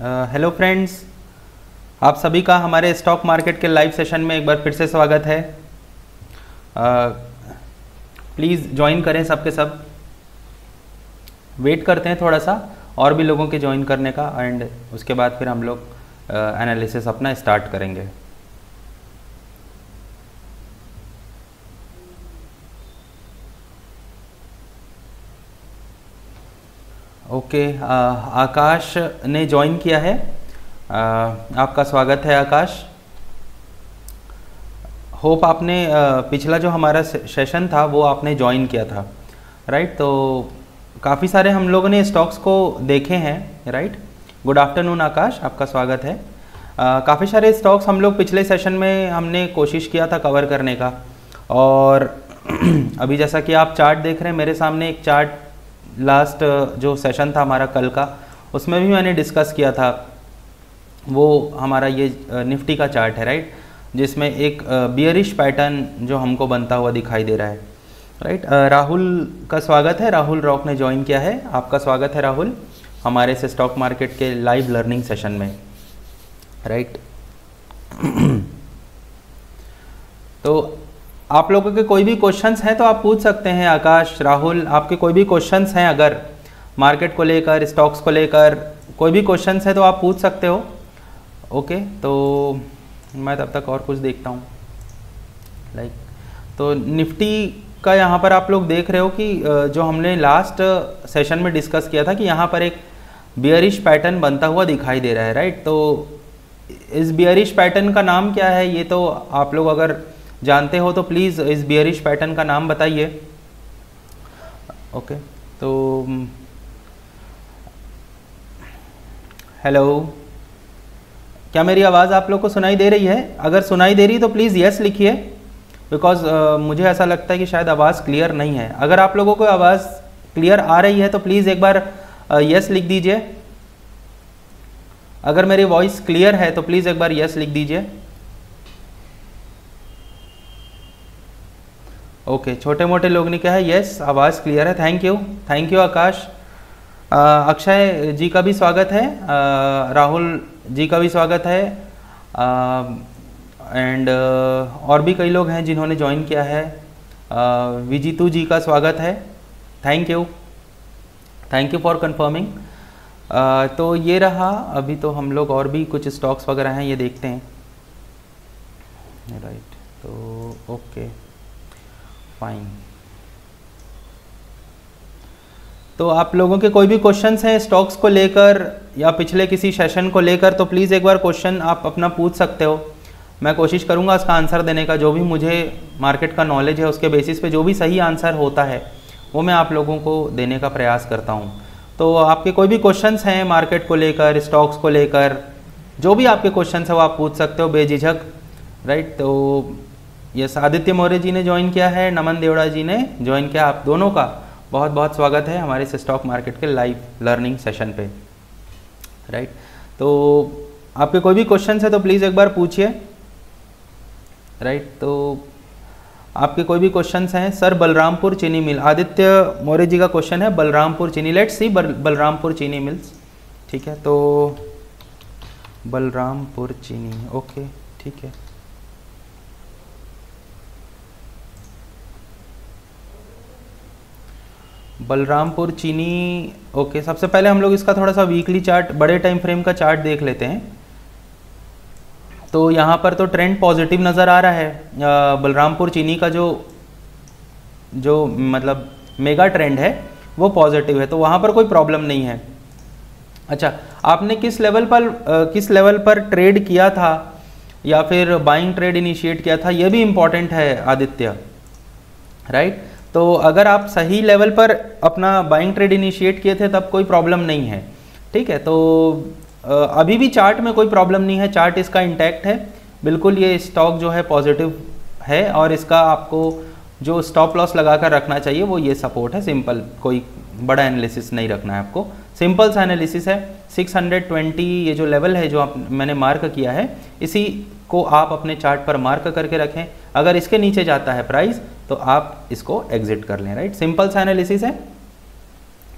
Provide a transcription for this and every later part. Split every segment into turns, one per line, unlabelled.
Hello friends आप सभी का हमारे स्टॉक मार्केट के लाइव सेशन में एक बार फिर से स्वागत है। प्लीज़ uh, ज्वाइन करें सबके सब। वेट करते हैं थोड़ा सा और भी लोगों के ज्वाइन करने का एंड उसके बाद फिर हम लोग एनालिसिस uh, अपना स्टार्ट करेंगे। ओके आकाश ने ज्वाइन किया है। आ, आपका स्वागत है आकाश। होप आपने पिछला जो हमारा सेशन था वो आपने ज्वाइन किया था। राइट तो काफ़ी सारे हम लोगों ने स्टॉक्स को देखे हैं राइट गुड आफ्टरनून आकाश आपका स्वागत है। काफ़ी सारे स्टॉक्स हम लोग पिछले सेशन में हमने कोशिश किया था कवर करने का। और अभी जैसा कि आप चार्ट देख रहे हैं मेरे सामने एक चार्ट लास्ट जो सेशन था हमारा कल का, उसमें भी मैंने डिस्कस किया था। वो हमारा ये निफ्टी का चार्ट है राइट जिसमें एक बियरिश पैटर्न जो हमको बनता हुआ दिखाई दे रहा है। राइट राहुल का स्वागत है। राहुल रॉक ने ज्वाइन किया है। आपका स्वागत है राहुल, हमारे से स्टॉक मार्केट के लाइव लर्निंग सेशन में। राइट तो आप लोगों के कोई भी क्वेश्चंस हैं तो आप पूछ सकते हैं, आकाश, राहुल, आपके कोई भी क्वेश्चंस हैं अगर मार्केट को लेकर स्टॉक्स को लेकर, कोई भी क्वेश्चंस है तो आप पूछ सकते हो। ओके तो मैं तब तक और कुछ देखता हूँ। लाइक तो निफ्टी का यहाँ पर आप लोग देख रहे हो कि जो हमने लास्ट सेशन में डिस्कस किया था कि यहाँ पर एक बियरिश पैटर्न बनता हुआ दिखाई दे रहा है राइट तो इस बियरिश पैटर्न का नाम क्या है, ये तो आप लोग अगर जानते हो तो प्लीज़ इस बियरिश पैटर्न का नाम बताइए। ओके तो हेलो क्या मेरी आवाज़ आप लोग को सुनाई दे रही है? अगर सुनाई दे रही है तो प्लीज़ यस लिखिए बिकॉज़ uh, मुझे ऐसा लगता है कि शायद आवाज़ क्लियर नहीं है। अगर आप लोगों को आवाज़ क्लियर आ रही है तो प्लीज़ एक बार यस uh, लिख दीजिए। अगर मेरी वॉइस क्लियर है तो प्लीज़ एक बार यस लिख दीजिए। ओके छोटे मोटे लोग ने कहा है यस आवाज़ क्लियर है thank you thank you Akash. Akshay ji का भी स्वागत है राहुल जी का भी स्वागत है एंड और भी कई लोग हैं जिन्होंने ज्वाइन किया है विजीतू जी का स्वागत है thank you thank you for confirming तो ये रहा अभी तो हम लोग और भी कुछ स्टॉक्स वगैरह हैं ये देखते हैं. राइट right, तो ओके okay. फाइन तो आप लोगों के कोई भी क्वेश्चंस हैं स्टॉक्स को लेकर या पिछले किसी सेशन को लेकर तो प्लीज़ एक बार क्वेश्चन आप अपना पूछ सकते हो। मैं कोशिश करूँगा उसका आंसर देने का, जो भी मुझे मार्केट का नॉलेज है उसके बेसिस पे जो भी सही आंसर होता है, वो मैं आप लोगों को देने का प्रयास करता हूँ। तो आपके कोई भी क्वेश्चन हैं मार्केट को लेकर स्टॉक्स को लेकर, जो भी आपके क्वेश्चन है वो आप पूछ सकते हो, बेझिझक राइट तो यस, आदित्य मौर्य जी ने ज्वाइन किया है, नमन देवड़ा जी ने ज्वाइन किया, आप दोनों का बहुत बहुत स्वागत है हमारे इस स्टॉक मार्केट के लाइव लर्निंग सेशन पे राइट तो आपके कोई भी क्वेश्चन है तो प्लीज़ एक बार पूछिए राइट तो आपके कोई भी क्वेश्चन हैं सर बलरामपुर चीनी मिल आदित्य मौर्य जी का क्वेश्चन है, बलरामपुर चीनी लेट्स सी बलरामपुर चीनी मिल्स ठीक है? तो बलरामपुर चीनी ओके ठीक है। बलरामपुर, चीनी, ओके, सबसे पहले हम लोग इसका थोड़ा सा वीकली चार्ट बड़े टाइम फ्रेम का चार्ट देख लेते हैं। तो यहाँ पर तो ट्रेंड पॉजिटिव नज़र आ रहा है। बलरामपुर, चीनी का जो जो मतलब मेगा ट्रेंड है, वो पॉजिटिव है। तो वहाँ पर कोई प्रॉब्लम नहीं है। अच्छा आपने किस लेवल पर किस लेवल पर ट्रेड किया था? या फिर बाइंग ट्रेड इनिशिएट किया था? ये भी इंपॉर्टेंट है, आदित्य। राइट तो अगर आप सही लेवल पर अपना बाइंग ट्रेड इनिशिएट किए थे, तब कोई प्रॉब्लम नहीं है। ठीक है तो अभी भी चार्ट में कोई प्रॉब्लम नहीं है। चार्ट इसका इंटैक्ट है। बिल्कुल ये स्टॉक जो है पॉजिटिव है और इसका आपको जो स्टॉप लॉस लगा कर रखना चाहिए, वो ये सपोर्ट है। सिंपल कोई बड़ा एनालिसिस नहीं रखना है आपको। सिंपल सा एनालिसिस है। 620 ये जो लेवल है, जो आप, मैंने मार्क किया है, इसी को आप अपने चार्ट पर मार्क करके रखें। अगर इसके नीचे जाता है प्राइस तो आप इसको एग्जिट कर लें राइट सिंपल सा एनालिसिस है।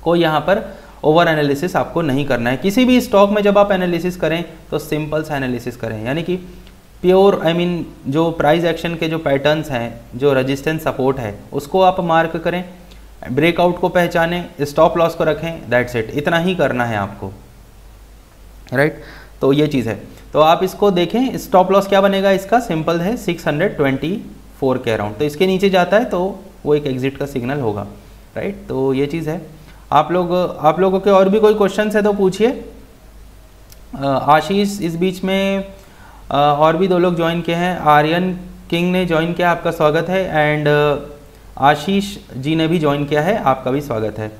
कोई यहाँ पर ओवर एनालिसिस आपको नहीं करना है। किसी भी स्टॉक में जब आप एनालिसिस करें तो सिंपल सा एनालिसिस करें। यानी कि प्योर आई मीन जो प्राइस एक्शन के जो पैटर्न्स हैं, जो रजिस्टेंस सपोर्ट है, उसको आप मार्क करें ब्रेकआउट को पहचानें स्टॉप लॉस को रखें दैट्स इट इतना ही करना है आपको। Right right? तो ये चीज़ है। तो आप इसको देखें स्टॉप लॉस क्या बनेगा इसका? सिंपल है 624 के अराउंड। तो इसके नीचे जाता है तो वो एक एग्जिट का सिग्नल होगा राइट तो ये चीज़ है। आप लोग आप लोगों के और भी कोई क्वेश्चन है तो पूछिए। आशीष इस बीच में और भी दो लोग ज्वाइन किए हैं। आर्यन किंग ने ज्वाइन किया आपका स्वागत है। एंड आशीष जी ने भी ज्वाइन किया है आपका भी स्वागत है।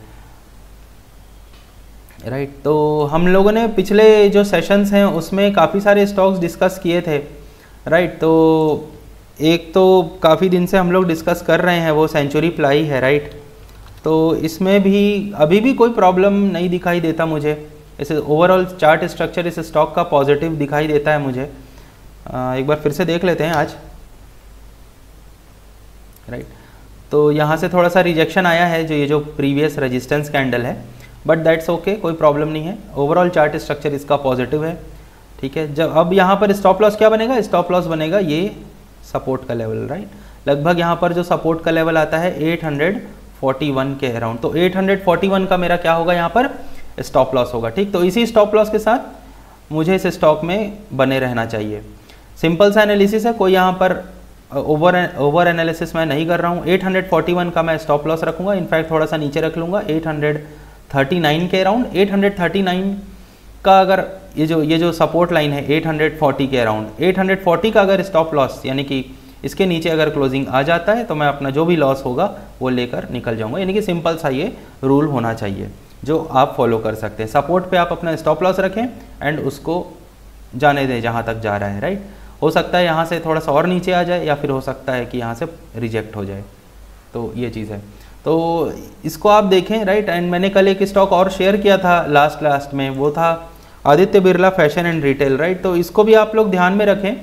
राइट right, तो हम लोगों ने पिछले जो सेशंस हैं उसमें काफ़ी सारे स्टॉक्स डिस्कस किए थे। राइट right, तो एक तो काफ़ी दिन से हम लोग डिस्कस कर रहे हैं वो सेंचुरी प्लाई है राइट तो इसमें भी अभी भी कोई प्रॉब्लम नहीं दिखाई देता मुझे। इसे ओवरऑल चार्ट स्ट्रक्चर इस स्टॉक का पॉजिटिव दिखाई देता है मुझे। आ, एक बार फिर से देख लेते हैं आज। राइट? तो यहाँ से थोड़ा सा रिजेक्शन आया है जो ये जो प्रीवियस रेजिस्टेंस कैंडल है। बट दैट्स ओके कोई प्रॉब्लम नहीं है। ओवरऑल चार्ट स्ट्रक्चर इसका पॉजिटिव है। ठीक है? जब अब यहाँ पर स्टॉप लॉस क्या बनेगा? स्टॉप लॉस बनेगा ये सपोर्ट का लेवल राइट लगभग यहाँ पर जो सपोर्ट का लेवल आता है 841 के अराउंड। तो 841 का मेरा क्या होगा? यहाँ पर स्टॉप लॉस होगा, ठीक? तो इसी स्टॉप लॉस के साथ मुझे इस स्टॉक में बने रहना चाहिए। सिंपल सा एनालिसिस है, कोई यहाँ पर ओवर ओवर एनालिसिस मैं नहीं कर रहा हूँ। 841 का मैं स्टॉप लॉस रखूँगा। इनफैक्ट थोड़ा सा नीचे रख लूँगा। 839 के अराउंड। 839 का अगर ये जो ये जो सपोर्ट लाइन है 840 के अराउंड 840 का अगर स्टॉप लॉस यानी कि इसके नीचे अगर क्लोजिंग आ जाता है तो मैं अपना जो भी लॉस होगा, वो लेकर निकल जाऊँगा। यानी कि सिंपल सा ये रूल होना चाहिए, जो आप फॉलो कर सकते हैं। सपोर्ट पे आप अपना स्टॉप लॉस रखें एंड उसको जाने दें जहाँ तक जा रहा है राइट हो सकता है यहाँ से थोड़ा सा और नीचे आ जाए, या फिर हो सकता है कि यहाँ से रिजेक्ट हो जाए। तो ये चीज़ है। तो इसको आप देखें राइट एंड मैंने कल एक स्टॉक और शेयर किया था लास्ट लास्ट में, वो था Aditya Birla fashion and retail right तो इसको भी आप लोग ध्यान में रखें।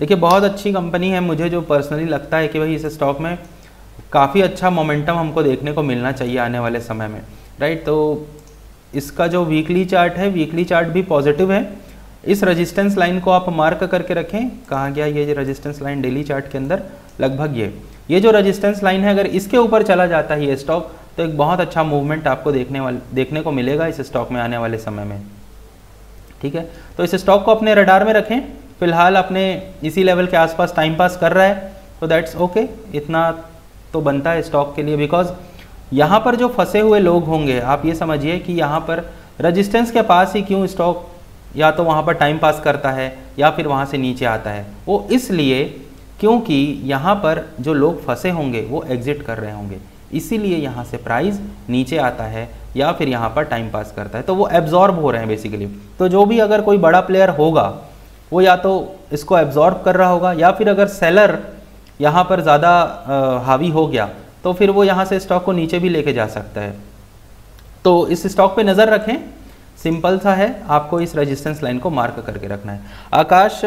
देखिए, बहुत अच्छी कंपनी है मुझे जो पर्सनली लगता है कि भाई इस स्टॉक में काफ़ी अच्छा मोमेंटम हमको देखने को मिलना चाहिए आने वाले समय में राइट तो इसका जो वीकली चार्ट है वीकली चार्ट भी पॉजिटिव है। इस रेजिस्टेंस लाइन को आप मार्क करके रखें। कहाँ गया ये रेजिस्टेंस लाइन डेली चार्ट के अंदर? लगभग ये। ये जो रेजिस्टेंस लाइन है, अगर इसके ऊपर चला जाता है ये स्टॉक तो एक बहुत अच्छा मूवमेंट आपको देखने वाले, देखने को मिलेगा इस स्टॉक में आने वाले समय में। ठीक है? तो इस स्टॉक को अपने रडार में रखें। फ़िलहाल अपने इसी लेवल के आसपास टाइम पास कर रहा है। तो दैट्स ओके इतना तो बनता है स्टॉक के लिए। बिकॉज़ यहाँ पर जो फंसे हुए लोग होंगे, आप ये समझिए कि यहाँ पर रजिस्टेंस के पास ही क्यों स्टॉक या तो वहाँ पर टाइम पास करता है या फिर वहाँ से नीचे आता है। वो इसलिए क्योंकि यहाँ पर जो लोग फंसे होंगे, वो एग्जिट कर रहे होंगे। इसीलिए यहाँ से प्राइस नीचे आता है या फिर यहाँ पर टाइम पास करता है। तो वो एब्जॉर्ब हो रहे हैं बेसिकली तो जो भी अगर कोई बड़ा प्लेयर होगा, वो या तो इसको एब्जॉर्ब कर रहा होगा या फिर अगर सेलर यहाँ पर ज़्यादा हावी हो गया तो फिर वो यहाँ से स्टॉक को नीचे भी लेके जा सकता है। तो इस स्टॉक पे नज़र रखें। सिंपल सा है, आपको इस रेजिस्टेंस लाइन को मार्क करके रखना है। आकाश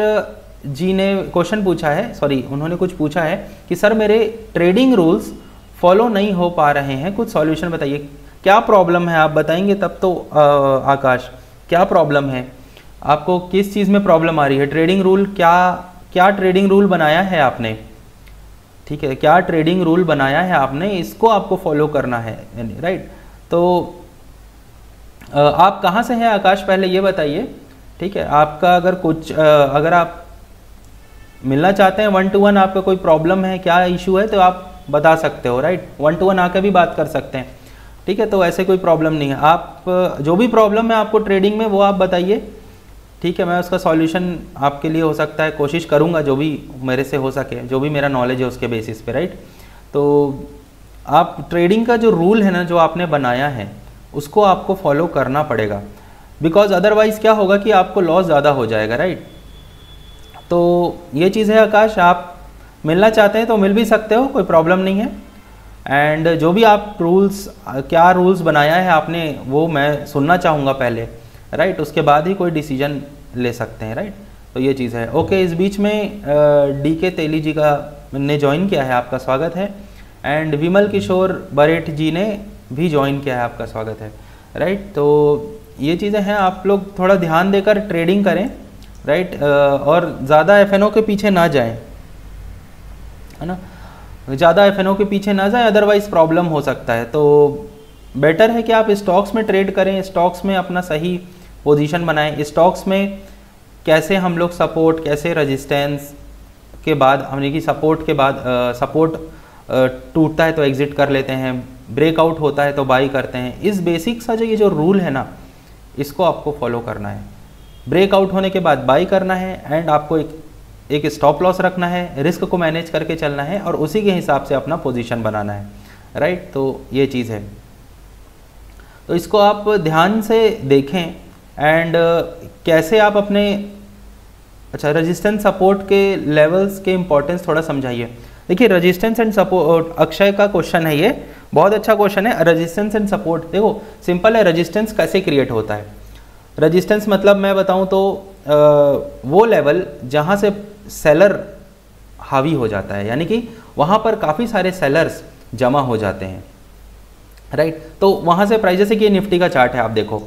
जी ने क्वेश्चन पूछा है सॉरी उन्होंने कुछ पूछा है कि सर मेरे ट्रेडिंग रूल्स फॉलो नहीं हो पा रहे हैं। कुछ सॉल्यूशन बताइए। क्या प्रॉब्लम है? आप बताएँगे तब तो आ, आकाश। क्या प्रॉब्लम है? आपको किस चीज़ में प्रॉब्लम आ रही है? ट्रेडिंग रूल क्या क्या ट्रेडिंग रूल बनाया है आपने? ठीक है क्या ट्रेडिंग रूल बनाया है आपने? इसको आपको फॉलो करना है राइट तो आप कहाँ से हैं आकाश? पहले ये बताइए। ठीक है आपका अगर कुछ अगर आप मिलना चाहते हैं वन टू वन आपका कोई प्रॉब्लम है, क्या इशू है तो आप बता सकते हो राइट वन टू वन आकर भी बात कर सकते हैं। ठीक है तो ऐसे कोई प्रॉब्लम नहीं है। आप, जो भी प्रॉब्लम है आपको ट्रेडिंग में, वो आप बताइए। ठीक है, मैं उसका सॉल्यूशन आपके लिए हो सकता है, कोशिश करूँगा, जो भी मेरे से हो सके, जो भी मेरा नॉलेज है उसके बेसिस पे राइट तो आप ट्रेडिंग का जो रूल है ना, जो आपने बनाया है, उसको आपको फॉलो करना पड़ेगा। बिकॉज़ अदरवाइज़ क्या होगा कि आपको लॉस ज़्यादा हो जाएगा राइट तो ये चीज़ है आकाश, आप मिलना चाहते हैं तो मिल भी सकते हो, कोई प्रॉब्लम नहीं है। एंड जो भी आप रूल्स क्या रूल्स बनाया है आपने, वो मैं सुनना चाहूँगा पहले राइट उसके बाद ही कोई डिसीज़न ले सकते हैं राइट तो ये चीज़ है। ओके इस बीच में डी के तेली जी का, ने ज्वाइन किया है आपका स्वागत है। एंड विमल किशोर बरेठ जी ने भी ज्वाइन किया है आपका स्वागत है राइट तो ये चीज़ें हैं, आप लोग थोड़ा ध्यान देकर ट्रेडिंग करें। राइट और ज़्यादा एफएनओ के पीछे ना जाएँ। है ना? ज़्यादा एफएनओ के पीछे ना जाए अदरवाइज़ प्रॉब्लम हो सकता है। तो बेटर है कि आप स्टॉक्स में ट्रेड करें स्टॉक्स में अपना सही पोजीशन बनाएँ। स्टॉक्स में कैसे हम लोग सपोर्ट कैसे रजिस्टेंस के बाद हमने की सपोर्ट के बाद सपोर्ट टूटता है तो एग्जिट कर लेते हैं। ब्रेकआउट होता है तो बाई करते हैं। इस बेसिक सा जो ये जो रूल है ना, इसको आपको फॉलो करना है। ब्रेकआउट होने के बाद बाई करना है एंड आपको एक एक स्टॉप लॉस रखना है, रिस्क को मैनेज करके चलना है और उसी के हिसाब से अपना पोजीशन बनाना है राइट तो ये चीज़ है। तो इसको आप ध्यान से देखें एंड कैसे आप अपने अच्छा रेजिस्टेंस सपोर्ट के लेवल्स के इम्पोर्टेंस थोड़ा समझाइए। देखिए रेजिस्टेंस एंड सपोर्ट अक्षय का क्वेश्चन है ये, बहुत अच्छा क्वेश्चन है। रेजिस्टेंस एंड सपोर्ट देखो सिंपल है रेजिस्टेंस कैसे क्रिएट होता है? रेजिस्टेंस मतलब मैं बताऊँ तो आ, वो लेवल जहाँ से सेलर हावी हो जाता है यानी कि वहाँ पर काफ़ी सारे सेलर्स जमा हो जाते हैं राइट तो वहाँ से प्राइस जैसे कि निफ्टी का चार्ट है आप देखो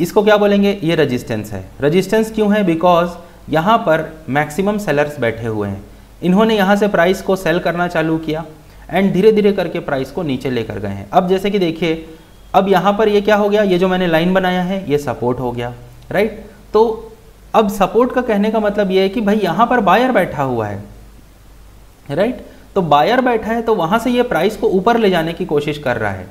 इसको क्या बोलेंगे? ये रजिस्टेंस है। रजिस्टेंस क्यों है? बिकॉज़ यहाँ पर मैक्सिमम सेलर्स बैठे हुए हैं। इन्होंने यहाँ से प्राइस को सेल करना चालू किया एंड धीरे धीरे करके प्राइस को नीचे लेकर गए हैं। अब जैसे कि देखिए अब यहाँ पर ये क्या हो गया? ये जो मैंने लाइन बनाया है, ये सपोर्ट हो गया राइट तो अब सपोर्ट का कहने का मतलब ये है कि भाई यहाँ पर बायर बैठा हुआ है राइट तो बायर बैठा है तो वहाँ से ये प्राइस को ऊपर ले जाने की कोशिश कर रहा है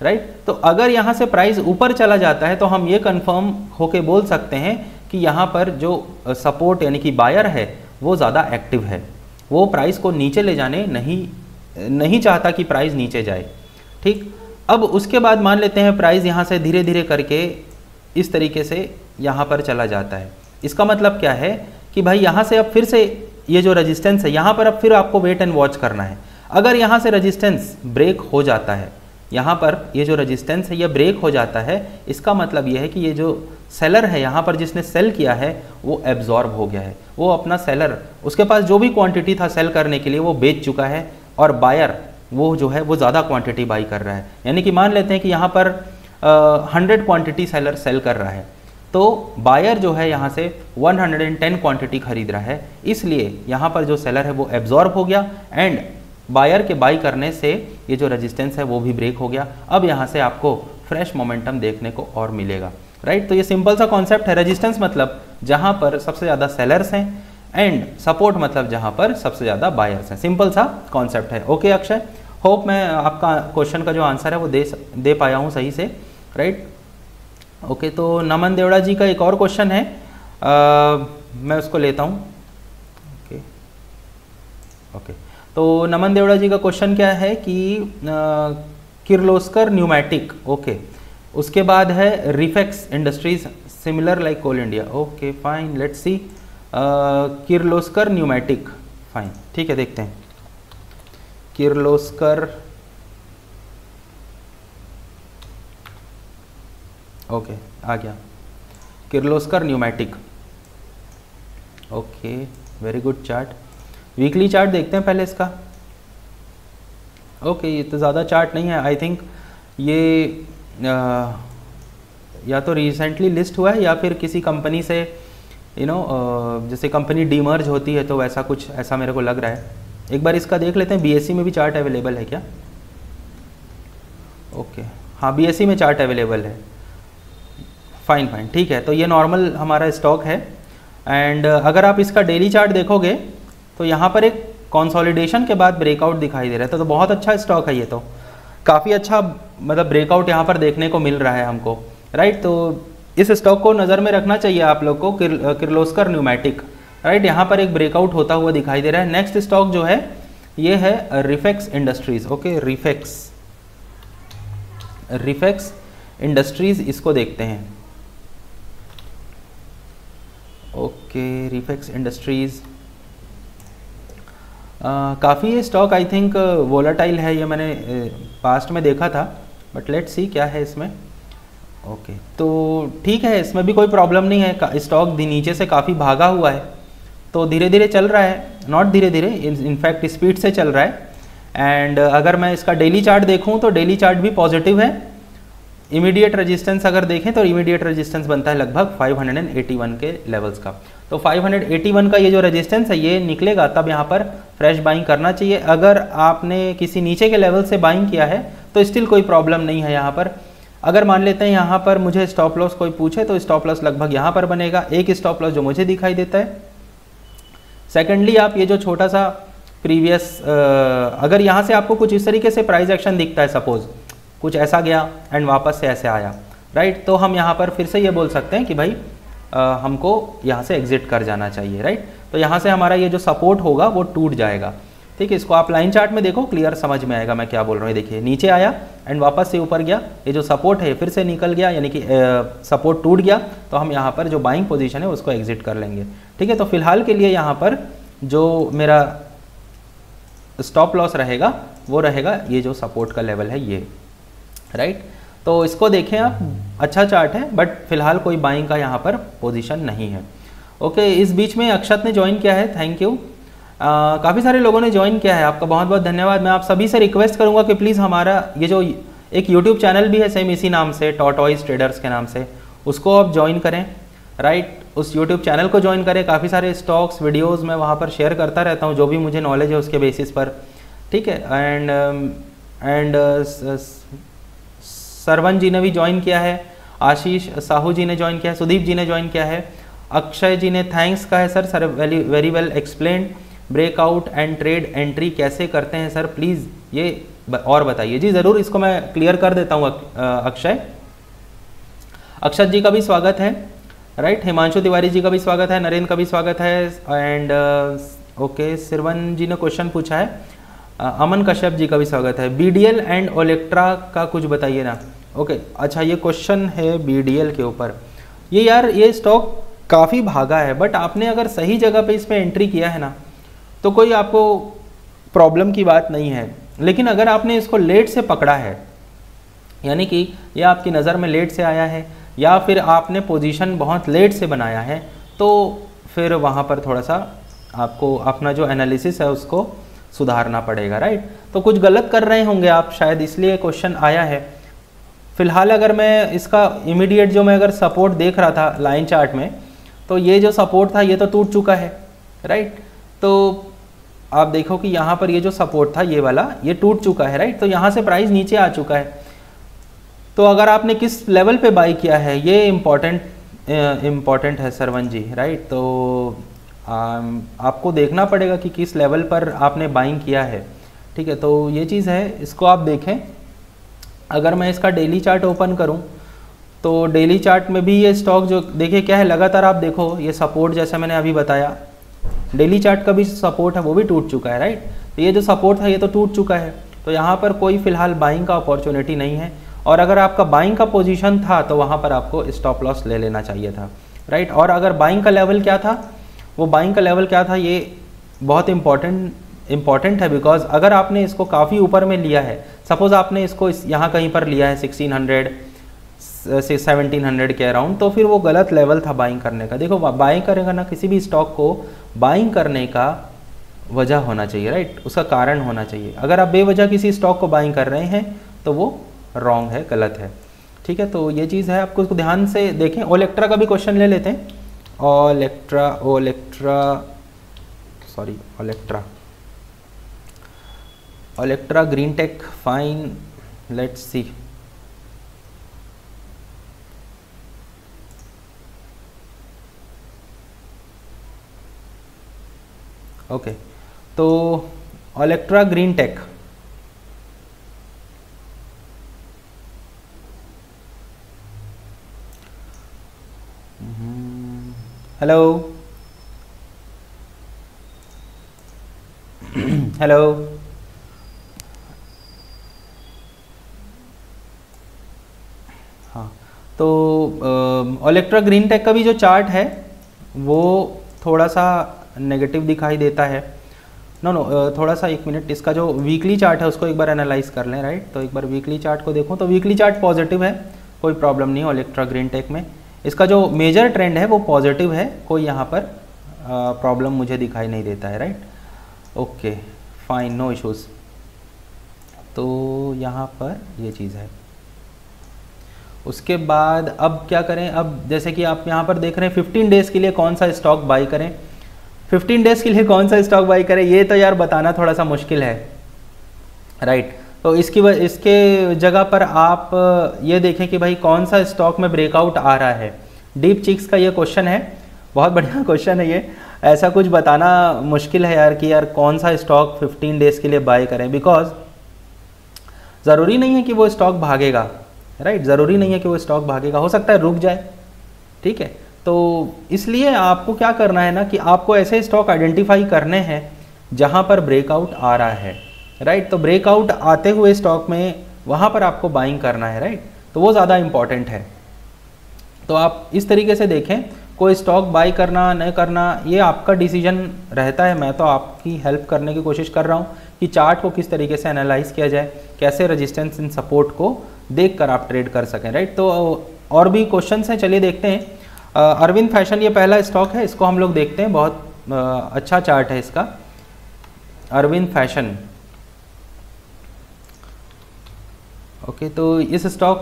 राइट तो अगर यहाँ से प्राइस ऊपर चला जाता है तो हम ये कंफर्म होके बोल सकते हैं कि यहाँ पर जो सपोर्ट यानी कि बायर है, वो ज़्यादा एक्टिव है। वो प्राइस को नीचे ले जाने नहीं नहीं चाहता कि प्राइस नीचे जाए, ठीक? अब उसके बाद मान लेते हैं प्राइस यहाँ से धीरे धीरे करके इस तरीके से यहाँ पर चला जाता है। इसका मतलब क्या है कि भाई यहाँ से अब फिर से ये जो रजिस्टेंस है, यहाँ पर अब फिर आपको वेट एंड वॉच करना है। अगर यहाँ से रजिस्टेंस ब्रेक हो जाता है, यहाँ पर ये जो रजिस्टेंस है, ये ब्रेक हो जाता है, इसका मतलब ये है कि ये जो सेलर है, यहाँ पर जिसने सेल किया है, वो एब्जॉर्ब हो गया है। वो अपना सेलर उसके पास जो भी क्वांटिटी था सेल करने के लिए, वो बेच चुका है और बायर वो जो है, वो ज़्यादा क्वांटिटी बाई कर रहा है। यानी कि मान लेते हैं कि यहाँ पर हंड्रेड क्वांटिटी सेलर सेल कर रहा है। तो बायर जो है, यहाँ से 110 क्वांटिटी खरीद रहा है। इसलिए यहाँ पर जो सेलर है, वो एब्जॉर्ब हो गया एंड बायर के बाई करने से ये जो रेजिस्टेंस है, वो भी ब्रेक हो गया। अब यहाँ से आपको फ्रेश मोमेंटम देखने को और मिलेगा। राइट तो ये सिंपल सा कॉन्सेप्ट है। रेजिस्टेंस मतलब जहाँ पर सबसे ज़्यादा सेलर्स हैं एंड सपोर्ट मतलब जहाँ पर सबसे ज़्यादा बायर्स हैं। सिंपल सा कॉन्सेप्ट है। ओके अक्षय होप मैं आपका क्वेश्चन का जो आंसर है वो दे दे पाया हूँ सही से राइट ओके तो नमन देवड़ा जी का एक और क्वेश्चन है। आ, मैं उसको लेता हूँ। ओके ओके तो नमन देवड़ा जी का क्वेश्चन क्या है कि किर्लोस्कर न्यूमैटिक ओके उसके बाद है Refex industries similar like Coal India okay fine let's see Kirloskar pneumatic fine ठीक है देखते हैं। किर्लोस्कर ओके आ गया. Kirloskar pneumatic okay very good chart weekly chart देखते हैं पहले इसका. ओके okay, ये तो ज़्यादा चार्ट नहीं है. आई थिंक ये आ, या तो रिसेंटली लिस्ट हुआ है या फिर किसी कंपनी से यू you नो know, जैसे कंपनी डीमर्ज होती है तो वैसा कुछ ऐसा मेरे को लग रहा है. एक बार इसका देख लेते हैं बीएससी में भी चार्ट अवेलेबल है क्या? ओके हाँ बीएससी में चार्ट अवेलेबल है। फाइन फाइन ठीक है तो ये नॉर्मल हमारा स्टॉक है। एंड uh, अगर आप इसका डेली चार्ट देखोगे तो यहाँ पर एक कंसोलिडेशन के बाद ब्रेकआउट दिखाई दे रहा है। तो, तो बहुत अच्छा स्टॉक है ये तो। काफ़ी अच्छा मतलब ब्रेकआउट यहाँ पर देखने को मिल रहा है हमको। राइट तो इस स्टॉक को नज़र में रखना चाहिए आप लोग को किर, किर्लोस्कर न्यूमैटिक राइट यहाँ पर एक ब्रेकआउट होता हुआ दिखाई दे रहा है। नेक्स्ट स्टॉक जो है ये है Refex industries okay Refex Refex industries इसको देखते हैं। ओके रिफेक्स इंडस्ट्रीज़ काफ़ी ये स्टॉक आई थिंक वोलाटाइल है ये मैंने पास्ट में देखा था बट लेट सी क्या है इसमें। ओके okay, तो ठीक है इसमें भी कोई प्रॉब्लम नहीं है। स्टॉक नीचे से काफ़ी भागा हुआ है। तो धीरे धीरे चल रहा है नॉट धीरे धीरे इनफैक्ट स्पीड से चल रहा है। एंड अगर मैं इसका डेली चार्ट देखूँ तो डेली चार्ट भी पॉजिटिव है। इमीडिएट रेजिस्टेंस अगर देखें तो इमीडिएट रेजिस्टेंस बनता है लगभग 581 के लेवल्स का। तो 581 का ये जो रेजिस्टेंस है, ये निकलेगा, तब यहाँ पर फ्रेश बाइंग करना चाहिए। अगर आपने किसी नीचे के लेवल से बाइंग किया है तो स्टिल कोई प्रॉब्लम नहीं है यहाँ पर। अगर मान लेते हैं यहाँ पर मुझे स्टॉप लॉस कोई पूछे तो स्टॉप लॉस लगभग यहाँ पर बनेगा। एक स्टॉप लॉस जो मुझे दिखाई देता है। सेकेंडली आप ये जो छोटा सा प्रीवियस अगर यहाँ से आपको कुछ इस तरीके से प्राइज एक्शन दिखता है सपोज़ कुछ ऐसा गया एंड वापस से ऐसे आया राइट right? तो हम यहाँ पर फिर से ये बोल सकते हैं कि भाई आ, हमको यहाँ से एग्जिट कर जाना चाहिए राइट right? तो यहाँ से हमारा ये जो सपोर्ट होगा वो टूट जाएगा ठीक है, इसको आप लाइन चार्ट में देखो क्लियर समझ में आएगा मैं क्या बोल रहा हूँ। देखिए, नीचे आया एंड वापस से ऊपर गया। ये जो सपोर्ट है, फिर से निकल गया, यानी कि सपोर्ट टूट गया। तो हम यहाँ पर जो बाइंग पोजीशन है, उसको एग्जिट कर लेंगे। ठीक है तो फ़िलहाल के लिए यहाँ पर जो मेरा स्टॉप लॉस रहेगा, वो रहेगा ये जो सपोर्ट का लेवल है ये। राइट तो इसको देखें आप अच्छा चार्ट है बट फ़िलहाल कोई बाइंग का यहाँ पर पोजीशन नहीं है। ओके इस बीच में अक्षत ने ज्वाइन किया है थैंक यू काफ़ी सारे लोगों ने ज्वाइन किया है। आपका बहुत बहुत धन्यवाद। मैं आप सभी से रिक्वेस्ट करूँगा कि प्लीज़ हमारा ये जो एक यूट्यूब चैनल भी है सेम इसी नाम से टॉटॉइज ट्रेडर्स के नाम से, उसको आप ज्वाइन करें। राइट उस यूट्यूब चैनल को ज्वाइन करें। काफ़ी सारे स्टॉक्स वीडियोस मैं वहाँ पर शेयर करता रहता हूँ, जो भी मुझे नॉलेज है उसके बेसिस पर। ठीक है? एंड एंड सरवन जी ने भी ज्वाइन किया है। आशीष साहू जी ने ज्वाइन किया है। सुदीप जी ने ज्वाइन किया है। अक्षय जी ने थैंक्स कहा है sir sir very very well explain breakout and trade entry कैसे करते हैं सर प्लीज़ ये और बताइए। जी ज़रूर इसको मैं क्लियर कर देता हूँ अक्षय। अक्षत जी का भी स्वागत है राइट हिमांशु तिवारी जी का भी स्वागत है नरेंद्र का भी स्वागत है एंड ओके सिरवन जी ने क्वेश्चन पूछा है। uh, अमन कश्यप जी का भी स्वागत है। बीडीएल एंड ओलेक्ट्रा का कुछ बताइए ना। ओके okay, अच्छा ये क्वेश्चन है BDL के ऊपर। ये यार ये स्टॉक काफ़ी भागा है बट आपने अगर सही जगह पे इसमें एंट्री किया है ना तो कोई आपको प्रॉब्लम की बात नहीं है। लेकिन अगर आपने इसको लेट से पकड़ा है, यानी कि ये आपकी नज़र में लेट से आया है, या फिर आपने पोजीशन बहुत लेट से बनाया है तो फिर वहाँ पर थोड़ा सा आपको अपना जो एनालिसिस है उसको सुधारना पड़ेगा राइट तो कुछ गलत कर रहे होंगे आप, शायद इसलिए क्वेश्चन आया है। फ़िलहाल अगर मैं इसका इमीडिएट जो मैं अगर सपोर्ट देख रहा था लाइन चार्ट में तो ये जो सपोर्ट था, ये तो टूट चुका है राइट तो आप देखो कि यहाँ पर ये जो सपोर्ट था ये वाला ये टूट चुका है राइट तो यहाँ से प्राइस नीचे आ चुका है। तो अगर आपने किस लेवल पे बाई किया है ये इंपॉर्टेंट इंपॉर्टेंट है सरवन जी राइट तो आ, आपको देखना पड़ेगा कि किस लेवल पर आपने बाइंग किया है ठीक है? तो ये चीज़ है इसको आप देखें। अगर मैं इसका डेली चार्ट ओपन करूँ तो डेली चार्ट में भी ये स्टॉक जो देखिए क्या है लगातार आप देखो ये सपोर्ट जैसे मैंने अभी बताया। डेली चार्ट का भी सपोर्ट है, वो भी टूट चुका है राइट तो ये जो सपोर्ट था, ये तो टूट चुका है। तो यहाँ पर कोई फ़िलहाल बाइंग का अपॉर्चुनिटी नहीं है। और अगर आपका बाइंग का पोजीशन था तो वहाँ पर आपको स्टॉप लॉस ले लेना चाहिए था राइट और अगर बाइंग का लेवल क्या था, वो बाइंग का लेवल क्या था, ये बहुत इंपॉर्टेंट इंपॉर्टेंट है बिकॉज़ अगर आपने इसको काफ़ी ऊपर में लिया है सपोज़ आपने इसको इस, यहाँ कहीं पर लिया है सिक्सटीन हंड्रेड से सेवनटीन हंड्रेड के अराउंड तो फिर वो गलत लेवल था बाइंग करने का। देखो बाइंग करेगा ना, किसी भी स्टॉक को बाइंग करने का वजह होना चाहिए राइट उसका कारण होना चाहिए। अगर आप बेवजह किसी स्टॉक को बाइंग कर रहे हैं तो वो रॉन्ग है, गलत है। ठीक है तो ये चीज़ है, आपको उसको ध्यान से देखें। ओलेक्ट्रा का भी क्वेश्चन ले लेते हैं। Olectra Olectra sorry Olectra Olectra green tech fine let's see okay. तो Olectra green tech hello hello हाँ तो ओलेक्ट्रा ग्रीन टेक का भी जो चार्ट है, वो थोड़ा सा नेगेटिव दिखाई देता है। नो नो थोड़ा सा एक मिनट इसका जो वीकली चार्ट है, उसको एक बार एनालाइज कर लें राइट तो एक बार वीकली चार्ट को देखूँ तो वीकली चार्ट पॉजिटिव है, कोई प्रॉब्लम नहीं हो इलेक्ट्रा ग्रीन टेक में। इसका जो मेजर ट्रेंड है, वो पॉजिटिव है, कोई यहाँ पर प्रॉब्लम मुझे दिखाई नहीं देता है right okay fine no issues तो यहाँ पर ये चीज़ है। उसके बाद अब क्या करें? अब जैसे कि आप यहाँ पर देख रहे हैं 15 डेज़ के लिए कौन सा स्टॉक बाई करें? 15 डेज़ के लिए कौन सा स्टॉक बाई करें, ये तो यार बताना थोड़ा सा मुश्किल है। Right right. तो इसकी इसके जगह पर आप ये देखें कि भाई कौन सा स्टॉक में ब्रेकआउट आ रहा है। डीप चिक्स का ये क्वेश्चन है। बहुत बढ़िया क्वेश्चन है ये। ऐसा कुछ बताना मुश्किल है यार कि यार कौन सा स्टॉक 15 डेज़ के लिए बाय करें। बिकॉज़ ज़रूरी नहीं है कि वो स्टॉक भागेगा। Right right? ज़रूरी नहीं है कि वो स्टॉक भागेगा। हो सकता है रुक जाए। ठीक है? तो इसलिए आपको क्या करना है ना कि आपको ऐसे स्टॉक आइडेंटिफाई करने हैं जहाँ पर ब्रेकआउट आ रहा है राइट तो ब्रेकआउट आते हुए स्टॉक में वहाँ पर आपको बाइंग करना है राइट तो वो ज़्यादा इंपॉर्टेंट है। तो आप इस तरीके से देखें, कोई स्टॉक बाई करना, न करना, ये आपका डिसीज़न रहता है। मैं तो आपकी हेल्प करने की कोशिश कर रहा हूँ कि चार्ट को किस तरीके से एनालाइज किया जाए, कैसे रजिस्टेंस इन सपोर्ट को देख कर आप ट्रेड कर सकें राइट तो और भी क्वेश्चन हैं, चलिए देखते हैं। अरविंद फ़ैशन ये पहला स्टॉक है इसको हम लोग देखते हैं बहुत आ, अच्छा चार्ट है इसका। अरविंद फ़ैशन। ओके तो इस स्टॉक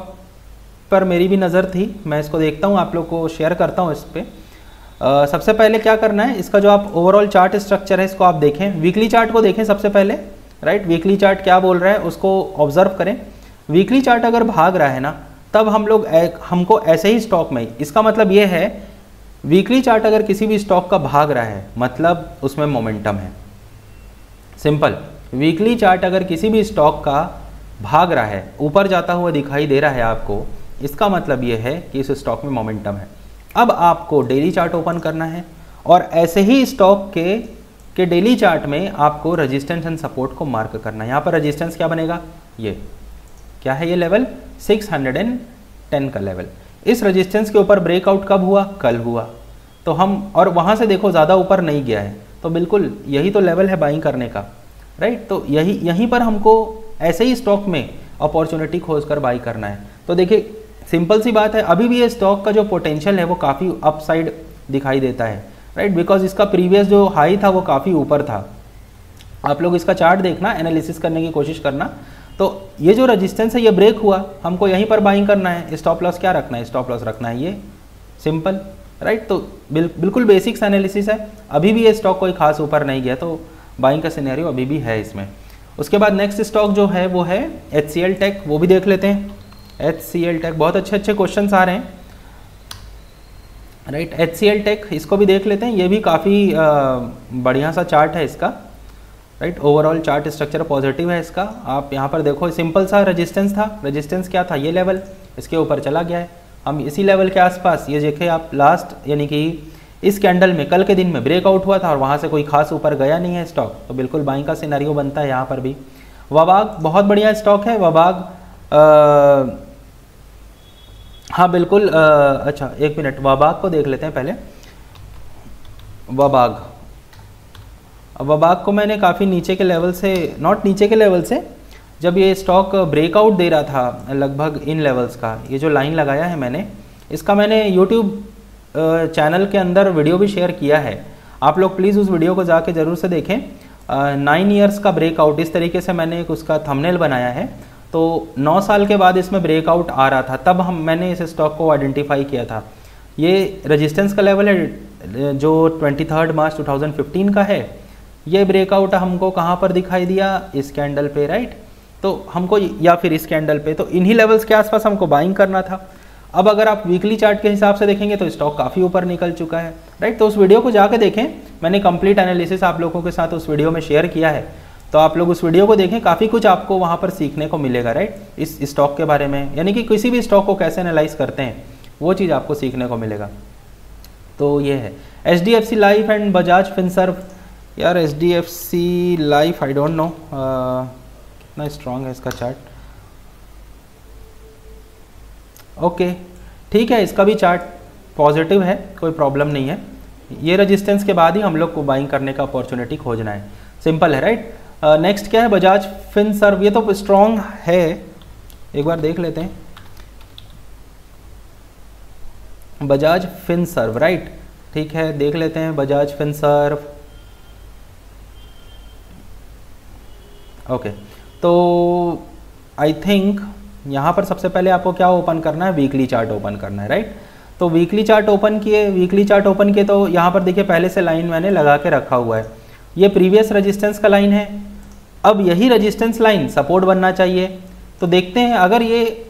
पर मेरी भी नज़र थी मैं इसको देखता हूँ आप लोग को शेयर करता हूँ इस पर सबसे पहले क्या करना है इसका जो आप ओवरऑल चार्ट स्ट्रक्चर है इसको आप देखें। वीकली चार्ट को देखें सबसे पहले राइट वीकली चार्ट क्या बोल रहा है उसको ऑब्ज़र्व करें। वीकली चार्ट अगर भाग रहा है ना तब हम लोग हमको ऐसे ही स्टॉक में, इसका मतलब ये है वीकली चार्ट अगर किसी भी स्टॉक का भाग रहा है मतलब उसमें मोमेंटम है। सिंपल वीकली चार्ट अगर किसी भी स्टॉक का भाग रहा है, ऊपर जाता हुआ दिखाई दे रहा है आपको, इसका मतलब ये है कि इस स्टॉक में मोमेंटम है। अब आपको डेली चार्ट ओपन करना है और ऐसे ही स्टॉक के के डेली चार्ट में आपको रजिस्टेंस एंड सपोर्ट को मार्क करना है। यहाँ पर रजिस्टेंस क्या बनेगा? ये। क्या है ये लेवल 610 का लेवल इस रजिस्टेंस के ऊपर ब्रेकआउट कब हुआ? कल हुआ. तो हम, और वहाँ से देखो, ज़्यादा ऊपर नहीं गया है. तो बिल्कुल, यही तो लेवल है बाइंग करने का. राइट तो यही, यहीं पर हमको ऐसे ही स्टॉक में अपॉर्चुनिटी खोज कर बाई करना है. तो देखिए सिंपल सी बात है, अभी भी ये स्टॉक का जो पोटेंशियल है, वो काफ़ी अपसाइड दिखाई देता है. राइट बिकॉज़ इसका प्रीवियस जो हाई था, वो काफ़ी ऊपर था. आप लोग इसका चार्ट देखना एनालिसिस करने की कोशिश करना. तो ये जो रजिस्टेंस है ये ब्रेक हुआ। हमको यहीं पर बाइंग करना है। स्टॉप लॉस क्या रखना है? स्टॉप लॉस रखना है। ये सिंपल राइट तो बिल, बिल्कुल बेसिक्स एनालिसिस है। अभी भी ये स्टॉक कोई खास ऊपर नहीं गया तो बाइंग का सिनेरियो अभी भी है इसमें। उसके बाद नेक्स्ट स्टॉक जो है वो है एच सी एल टेक वो भी देख लेते हैं। एच सी एल टेक बहुत अच्छे अच्छे क्वेश्चन आ रहे हैं। Right H C L tech इसको भी देख लेते हैं। ये भी काफ़ी बढ़िया सा चार्ट है इसका। Right overall chart structure positive है इसका। आप यहाँ पर देखो सिंपल सा रेजिस्टेंस था। रेजिस्टेंस क्या था? ये लेवल इसके ऊपर चला गया है। हम इसी लेवल के आसपास ये देखें आप लास्ट यानी कि इस कैंडल में कल के दिन में ब्रेकआउट हुआ था और वहाँ से कोई खास ऊपर गया नहीं है स्टॉक तो बिल्कुल बाइंग का सिनारियो बनता है यहाँ पर भी। वबाग बहुत बढ़िया स्टॉक है। वबाग हाँ बिल्कुल आ, अच्छा एक मिनट वबाग को देख लेते हैं पहले। वबाग। वबाग को मैंने काफ़ी नीचे के लेवल से नॉट नीचे के लेवल से, जब ये स्टॉक ब्रेकआउट दे रहा था, लगभग इन लेवल्स का, ये जो लाइन लगाया है मैंने, इसका मैंने यूट्यूब चैनल के अंदर वीडियो भी शेयर किया है। आप लोग प्लीज़ उस वीडियो को जाके ज़रूर से देखें। नाइन ईयर्स का ब्रेकआउट इस तरीके से मैंने एक उसका थंबनेल बनाया है। तो नौ साल के बाद इसमें ब्रेकआउट आ रहा था, तब हम, मैंने इस स्टॉक को आइडेंटिफाई किया था। ये रेजिस्टेंस का लेवल है जो ट्वेंटी थर्ड मार्च 2015 का है। ये ब्रेकआउट हमको कहाँ पर दिखाई दिया? इस कैंडल पे राइट तो हमको या फिर इस कैंडल पे। तो इन्हीं लेवल्स के आसपास हमको बाइंग करना था। अब अगर आप वीकली चार्ट के हिसाब से देखेंगे तो स्टॉक काफ़ी ऊपर निकल चुका है राइट तो उस वीडियो को जाकर देखें। मैंने कंप्लीट एनालिसिस आप लोगों के साथ उस वीडियो में शेयर किया है। तो आप लोग उस वीडियो को देखें, काफ़ी कुछ आपको वहाँ पर सीखने को मिलेगा राइट इस स्टॉक के बारे में। यानी कि किसी भी स्टॉक को कैसे एनालाइज करते हैं, वो चीज़ आपको सीखने को मिलेगा। तो ये है। H D F C life and Bajaj Finserv यार H D F C life I don't know कितना स्ट्रांग है इसका चार्ट ओके ठीक है इसका भी चार्ट पॉजिटिव है कोई प्रॉब्लम नहीं है. ये रजिस्टेंस के बाद ही हम लोग को बाइंग करने का अपॉर्चुनिटी खोजना है. सिंपल है राइट नेक्स्ट uh, क्या है? बजाज फिन सर्व ये तो स्ट्रॉन्ग है. एक बार देख लेते हैं. बजाज फिन सर्व राइट ठीक है देख लेते हैं. बजाज फिन सर्व ओके तो आई थिंक यहाँ पर सबसे पहले आपको क्या ओपन करना है? वीकली चार्ट ओपन करना है राइट तो वीकली चार्ट ओपन किए वीकली चार्ट ओपन किए तो यहाँ पर देखिए पहले से लाइन मैंने लगा के रखा हुआ है। ये प्रीवियस रजिस्टेंस का लाइन है। अब यही रजिस्टेंस लाइन सपोर्ट बनना चाहिए। तो देखते हैं, अगर ये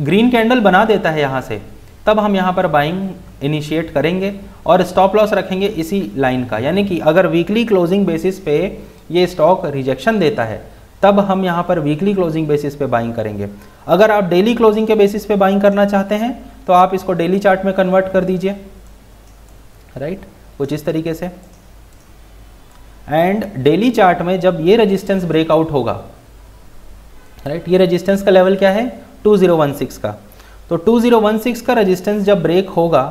ग्रीन कैंडल बना देता है यहाँ से, तब हम यहाँ पर बाइंग इनिशिएट करेंगे और स्टॉप लॉस रखेंगे इसी लाइन का। यानी कि अगर वीकली क्लोजिंग बेसिस पे ये स्टॉक रिजेक्शन देता है, तब हम यहाँ पर वीकली क्लोजिंग बेसिस पे बाइंग करेंगे। अगर आप डेली क्लोजिंग के बेसिस पे बाइंग करना चाहते हैं तो आप इसको डेली चार्ट में कन्वर्ट कर दीजिए। राइट कुछ इस तरीके से। एंड डेली चार्ट में जब ये रेजिस्टेंस ब्रेकआउट होगा राइट ये रेजिस्टेंस का लेवल क्या है? 2016 का। तो 2016 का रेजिस्टेंस जब ब्रेक होगा,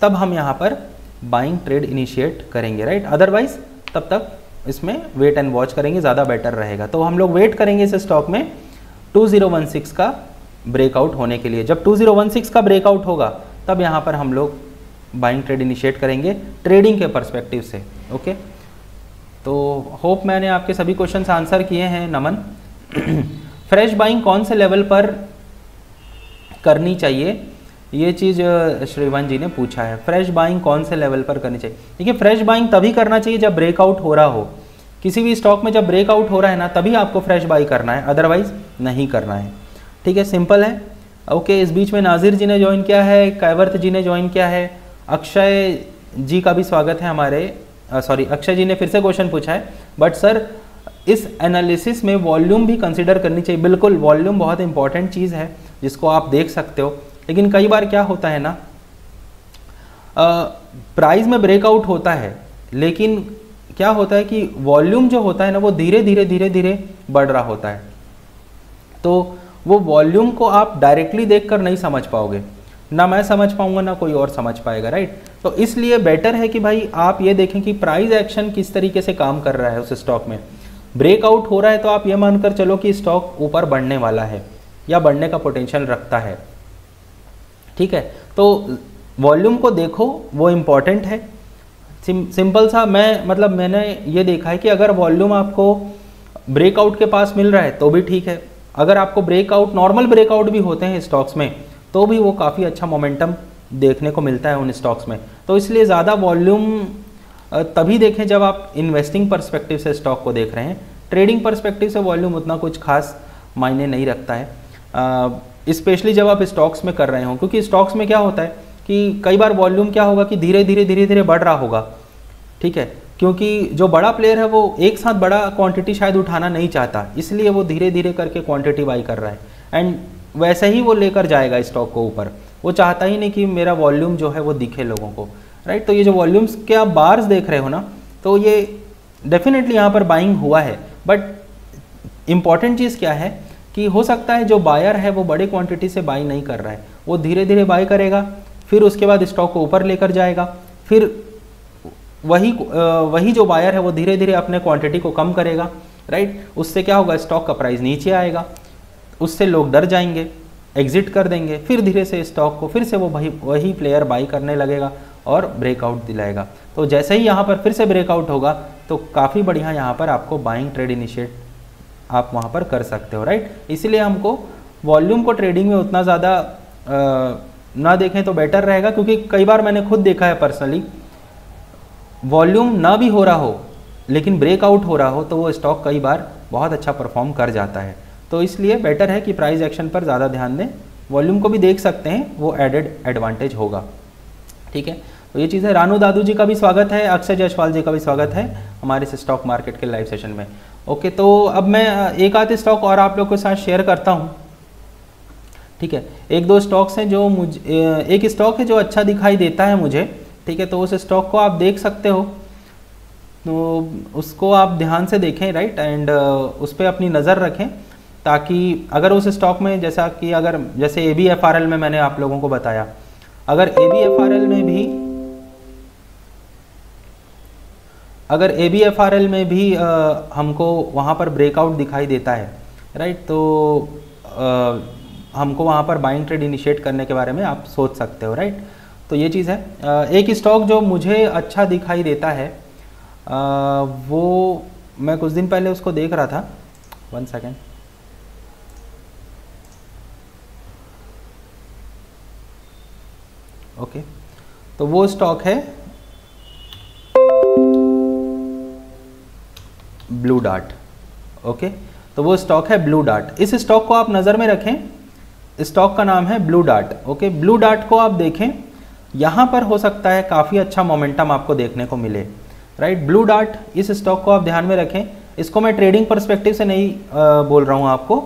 तब हम यहाँ पर बाइंग ट्रेड इनिशिएट करेंगे राइट अदरवाइज़ तब तक इसमें वेट एंड वॉच करेंगे, ज़्यादा बेटर रहेगा। तो हम लोग वेट करेंगे इस स्टॉक में 2016 का ब्रेकआउट होने के लिए। जब 2016 का ब्रेकआउट होगा, तब यहाँ पर हम लोग बाइंग ट्रेड इनिशिएट करेंगे ट्रेडिंग के परस्पेक्टिव से ओके तो होप मैंने आपके सभी क्वेश्चन आंसर किए हैं, नमन। फ्रेश बाइंग कौन से लेवल पर करनी चाहिए? ये चीज़ श्रीवन जी ने पूछा है फ्रेश बाइंग कौन से लेवल पर करनी चाहिए? देखिए फ्रेश बाइंग तभी करना चाहिए जब ब्रेकआउट हो रहा हो। किसी भी स्टॉक में जब ब्रेकआउट हो रहा है ना, तभी आपको फ्रेश बाई करना है अदरवाइज़ नहीं करना है। ठीक है सिंपल है। ओके इस बीच में नाजिर जी ने ज्वाइन किया है, कैवर्थ जी ने ज्वाइन किया है, अक्षय जी का भी स्वागत है हमारे सॉरी अक्षय जी ने फिर से क्वेश्चन पूछा है। बट सर इस एनालिसिस में वॉल्यूम भी कंसिडर करनी चाहिए। बिल्कुल वॉल्यूम बहुत इंपॉर्टेंट चीज़ है, जिसको आप देख सकते हो। लेकिन कई बार क्या होता है ना प्राइस में ब्रेकआउट होता है, लेकिन क्या होता है कि वॉल्यूम जो होता है ना, वो धीरे धीरे धीरे धीरे बढ़ रहा होता है। तो वो वॉल्यूम को आप डायरेक्टली देखकर नहीं समझ पाओगे। ना मैं समझ पाऊँगा, ना कोई और समझ पाएगा राइट तो इसलिए बेटर है कि भाई आप ये देखें कि प्राइस एक्शन किस तरीके से काम कर रहा है उस स्टॉक में। ब्रेकआउट हो रहा है तो आप ये मानकर चलो कि स्टॉक ऊपर बढ़ने वाला है या बढ़ने का पोटेंशियल रखता है। ठीक है? तो वॉल्यूम को देखो वो इंपॉर्टेंट है। सिम, सिंपल सा मैं मतलब मैंने ये देखा है कि अगर वॉल्यूम आपको ब्रेकआउट के पास मिल रहा है तो भी ठीक है। अगर आपको ब्रेकआउट नॉर्मल ब्रेकआउट भी होते हैं स्टॉक्स में तो भी वो काफ़ी अच्छा मोमेंटम देखने को मिलता है उन स्टॉक्स में। तो इसलिए ज़्यादा वॉल्यूम तभी देखें जब आप इन्वेस्टिंग परस्पेक्टिव से स्टॉक को देख रहे हैं। ट्रेडिंग परस्पेक्टिव से वॉल्यूम उतना कुछ खास मायने नहीं रखता है। स्पेशली जब आप स्टॉक्स में कर रहे हो, क्योंकि स्टॉक्स में क्या होता है कि कई बार वॉल्यूम क्या होगा कि धीरे धीरे धीरे धीरे बढ़ रहा होगा, ठीक है? क्योंकि जो बड़ा प्लेयर है वो एक साथ बड़ा क्वांटिटी शायद उठाना नहीं चाहता, इसलिए वो धीरे धीरे करके क्वांटिटी बाई कर रहा है। एंड वैसे ही वो लेकर जाएगा स्टॉक को ऊपर। वो चाहता ही नहीं कि मेरा वॉल्यूम जो है वो दिखे लोगों को राइट तो ये जो वॉल्यूम्स के आप बार्स देख रहे हो ना तो ये डेफिनेटली यहाँ पर बाइंग हुआ है। बट इंपॉर्टेंट चीज़ क्या है कि हो सकता है जो बायर है वो बड़े क्वांटिटी से बाई नहीं कर रहा है। वो धीरे धीरे बाई करेगा, फिर उसके बाद स्टॉक को ऊपर लेकर जाएगा, फिर वही वही जो बायर है वो धीरे धीरे अपने क्वांटिटी को कम करेगा राइट उससे क्या होगा स्टॉक का प्राइस नीचे आएगा, उससे लोग डर जाएँगे एग्जिट कर देंगे, फिर धीरे से स्टॉक को, फिर से वो वही वही प्लेयर बाई करने लगेगा और ब्रेकआउट दिलाएगा। तो जैसे ही यहाँ पर फिर से ब्रेकआउट होगा तो काफ़ी बढ़िया यहाँ पर आपको बाइंग ट्रेड इनिशिएट आप वहाँ पर कर सकते हो राइट इसलिए हमको वॉल्यूम को ट्रेडिंग में उतना ज़्यादा ना देखें तो बेटर रहेगा, क्योंकि कई बार मैंने खुद देखा है पर्सनली वॉल्यूम ना भी हो रहा हो, लेकिन ब्रेकआउट हो रहा हो तो वो स्टॉक कई बार बहुत अच्छा परफॉर्म कर जाता है। तो इसलिए बेटर है कि प्राइस एक्शन पर ज़्यादा ध्यान दें। वॉल्यूम को भी देख सकते हैं, वो एडेड एडवांटेज होगा। ठीक है? तो ये चीज़ है। रानू दादू जी का भी स्वागत है, अक्षय जायसवाल जी का भी स्वागत है हमारे इस स्टॉक मार्केट के लाइव सेशन में। ओके तो अब मैं एक आध स्टॉक और आप लोग के साथ शेयर करता हूँ। ठीक है? एक दो स्टॉक्स हैं जो मुझे एक स्टॉक है जो अच्छा दिखाई देता है मुझे। ठीक है? तो उस स्टॉक को आप देख सकते हो। तो उसको आप ध्यान से देखें राइट एंड उस पर अपनी नज़र रखें ताकि अगर उस स्टॉक में, जैसा कि अगर, जैसे A B F R L में मैंने आप लोगों को बताया, अगर A B F R L में भी अगर A B F R L में भी आ, हमको वहाँ पर ब्रेकआउट दिखाई देता है राइट तो आ, हमको वहाँ पर बाइंग ट्रेड इनिशिएट करने के बारे में आप सोच सकते हो राइट तो ये चीज़ है। आ, एक स्टॉक जो मुझे अच्छा दिखाई देता है आ, वो मैं कुछ दिन पहले उसको देख रहा था। वन सेकेंड ओके तो वो स्टॉक है ब्लू डार्ट ओके? तो वो स्टॉक है ब्लू डार्ट। इस स्टॉक को आप नज़र में रखें। स्टॉक का नाम है Blue Dart okay? Blue Dart को आप देखें यहाँ पर हो सकता है काफ़ी अच्छा मोमेंटम आपको देखने को मिले राइट? ब्लू डार्ट इस स्टॉक को आप ध्यान में रखें। इसको मैं ट्रेडिंग परस्पेक्टिव से नहीं आ, बोल रहा हूँ आपको।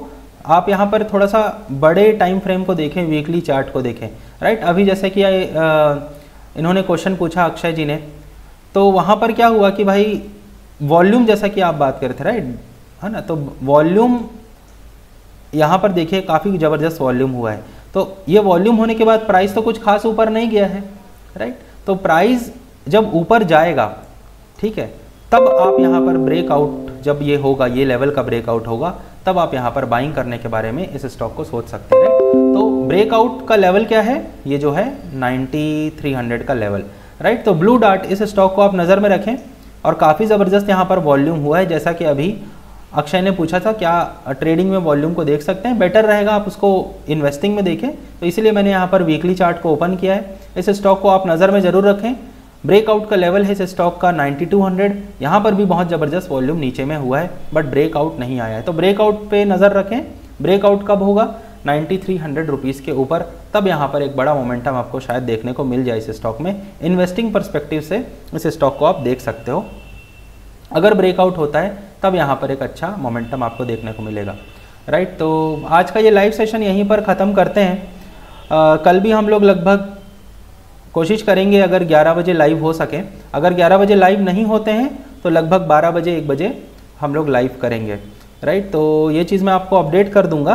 आप यहाँ पर थोड़ा सा बड़े टाइम फ्रेम को देखें वीकली चार्ट को देखें राइट? अभी जैसे कि आ, इन्होंने क्वेश्चन पूछा अक्षय जी ने तो वहाँ पर क्या हुआ कि भाई वॉल्यूम जैसा कि आप बात कर रहे थे राइट है ना? तो वॉल्यूम यहाँ पर देखिए, काफ़ी ज़बरदस्त वॉल्यूम हुआ है। तो ये वॉल्यूम होने के बाद प्राइस तो कुछ खास ऊपर नहीं गया है राइट तो प्राइस जब ऊपर जाएगा, ठीक है, तब आप यहाँ पर ब्रेकआउट जब ये होगा, ये लेवल का ब्रेकआउट होगा, तब आप यहाँ पर बाइंग करने के बारे में इस स्टॉक को सोच सकते हैं तो ब्रेकआउट का लेवल क्या है? ये जो है 9300 का लेवल राइट तो ब्लू डार्ट इस स्टॉक को आप नज़र में रखें। और काफ़ी ज़बरदस्त यहाँ पर वॉल्यूम हुआ है, जैसा कि अभी अक्षय ने पूछा था, क्या ट्रेडिंग में वॉल्यूम को देख सकते हैं? बेटर रहेगा, आप उसको इन्वेस्टिंग में देखें। तो इसलिए मैंने यहाँ पर वीकली चार्ट को ओपन किया है। इस स्टॉक को आप नज़र में ज़रूर रखें। ब्रेकआउट का लेवल है इस स्टॉक का 9200 यहाँ पर भी बहुत ज़बरदस्त वॉल्यूम नीचे में हुआ है बट ब्रेकआउट नहीं आया है। तो ब्रेकआउट पे नज़र रखें। ब्रेकआउट कब होगा? 9300 रुपीज़ के ऊपर। तब यहाँ पर एक बड़ा मोमेंटम आपको शायद देखने को मिल जाए इस स्टॉक में। इन्वेस्टिंग परस्पेक्टिव से इस स्टॉक को आप देख सकते हो। अगर ब्रेकआउट होता है तब यहाँ पर एक अच्छा मोमेंटम आपको देखने को मिलेगा। राइट तो आज का ये लाइव सेशन यहीं पर ख़त्म करते हैं। आ, कल भी हम लोग लगभग कोशिश करेंगे अगर 11 बजे लाइव हो सके। अगर 11 बजे लाइव नहीं होते हैं तो लगभग 12 बजे एक बजे हम लोग लाइव करेंगे। राइट तो ये चीज़ मैं आपको अपडेट कर दूँगा।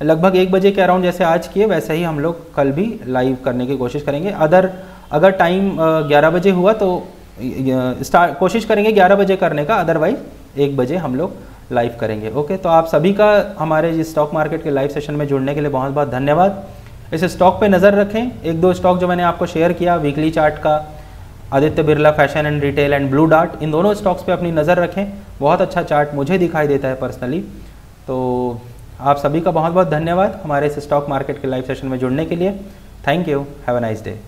लगभग एक बजे के अराउंड जैसे आज किए, वैसे ही हम लोग कल भी लाइव करने की कोशिश करेंगे। अदर, अगर टाइम ग्यारह बजे हुआ तो स्टार्ट कोशिश करेंगे 11 बजे करने का अदरवाइज़ एक बजे हम लोग लाइव करेंगे। ओके तो आप सभी का, हमारे इस स्टॉक मार्केट के लाइव सेशन में जुड़ने के लिए बहुत बहुत धन्यवाद। इस स्टॉक पे नज़र रखें। एक दो स्टॉक जो मैंने आपको शेयर किया वीकली चार्ट का, Aditya Birla fashion and retail and Blue Dart इन दोनों स्टॉक्स पे अपनी नज़र रखें। बहुत अच्छा चार्ट मुझे दिखाई देता है पर्सनली तो आप सभी का बहुत बहुत धन्यवाद हमारे इस स्टॉक मार्केट के लाइव सेशन में जुड़ने के लिए। Thank you. Have a nice day.